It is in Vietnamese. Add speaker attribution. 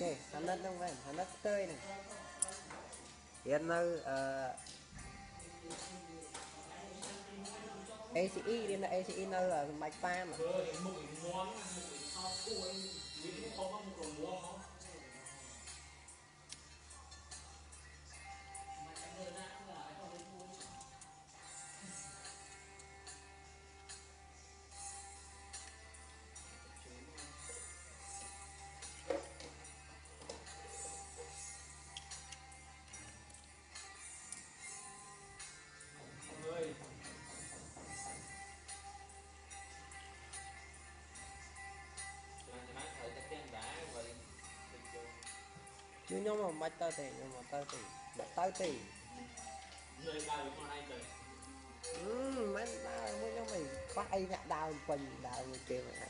Speaker 1: cái hành đất không vậy hành đất tươi này. Hiện nay ờ, ACE đi là ACE nơi là mạch pa mà chứ nhóm mà mạch tao thì nhưng mà tao thì tao thì
Speaker 2: người ta được con ai trời
Speaker 1: ừ mấy tao mới nhóm mày có ai nhặt đào quỳnh đào người kia mà